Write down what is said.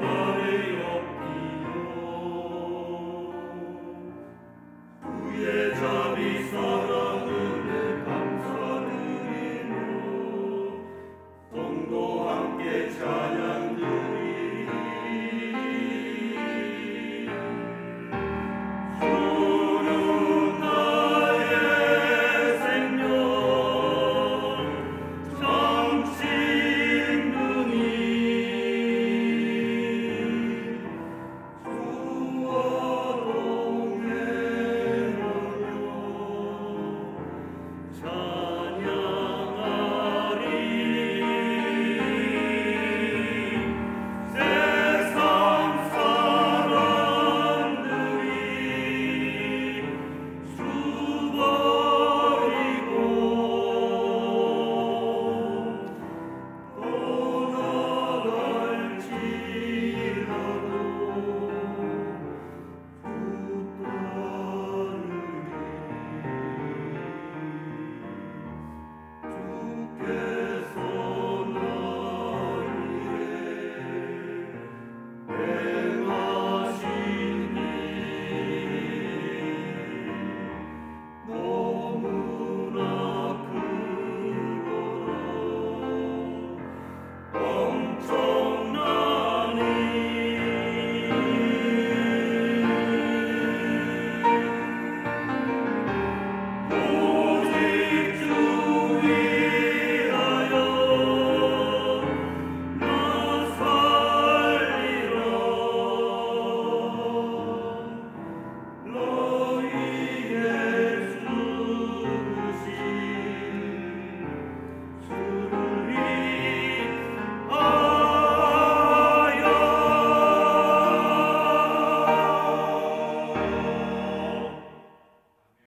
Maria